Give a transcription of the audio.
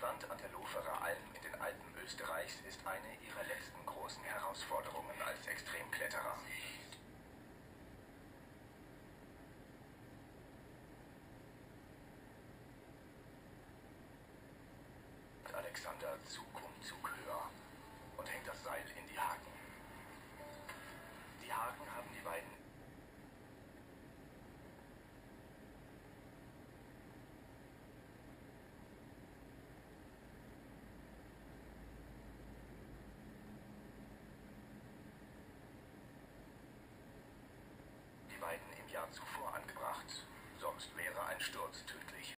Wand an der Loferer Alm.